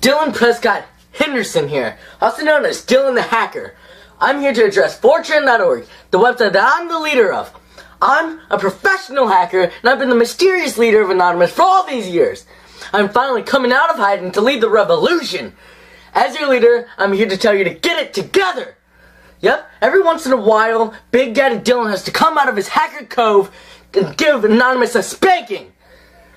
Dylan Prescott Henderson here, also known as Dylan the Hacker. I'm here to address 4chan.org, the website that I'm the leader of. I'm a professional hacker, and I've been the mysterious leader of Anonymous for all these years. I'm finally coming out of hiding to lead the revolution. As your leader, I'm here to tell you to get it together. Yep, every once in a while, Big Daddy Dylan has to come out of his hacker cove and give Anonymous a spanking.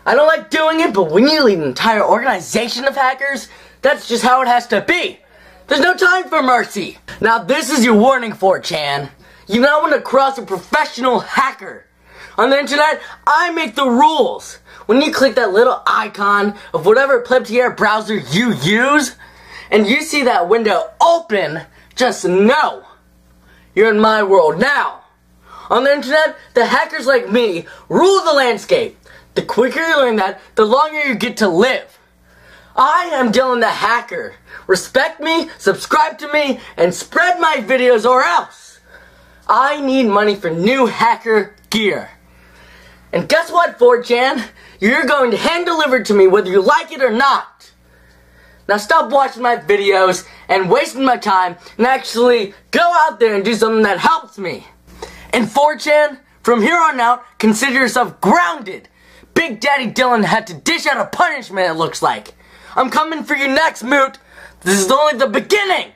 I don't like doing it, but when you lead an entire organization of hackers, that's just how it has to be. There's no time for mercy. Now this is your warning 4chan. You now want to cross a professional hacker. On the internet, I make the rules. When you click that little icon of whatever Plebtier browser you use, and you see that window open, just know you're in my world now. On the internet, the hackers like me rule the landscape. The quicker you learn that, the longer you get to live. I am Dylan the Hacker. Respect me, subscribe to me, and spread my videos or else. I need money for new hacker gear. And guess what, 4chan? You're going to hand delivered to me whether you like it or not. Now stop watching my videos and wasting my time and actually go out there and do something that helps me. And 4chan, from here on out, consider yourself grounded. Big Daddy Dylan had to dish out a punishment, it looks like. I'm coming for you next, Moot. This is only the beginning.